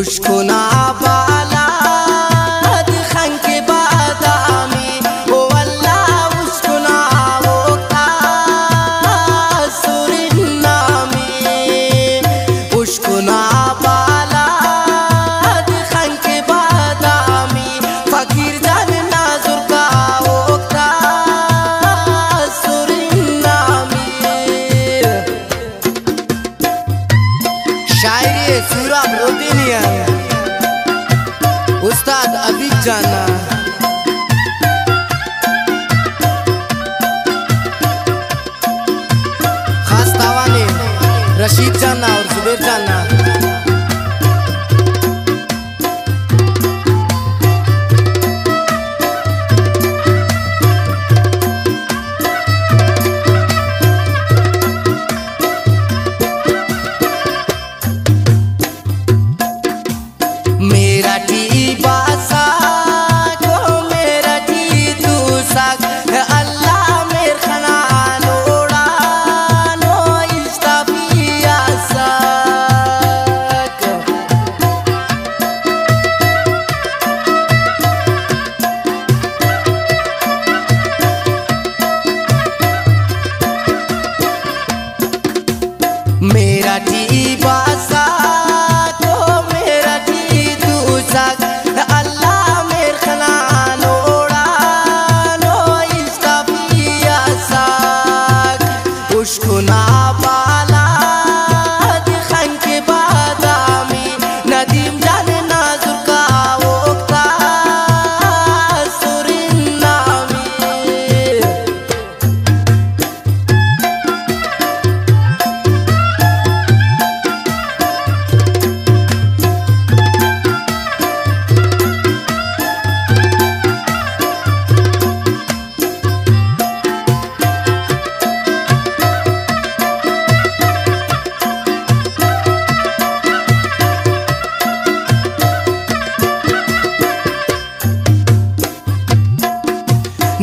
खुश खुना शायरी सूरा सूरब आया उस्ताद अभी जाना। खास तावा ने, रशीद जाना और सुबेर जाना।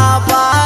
apa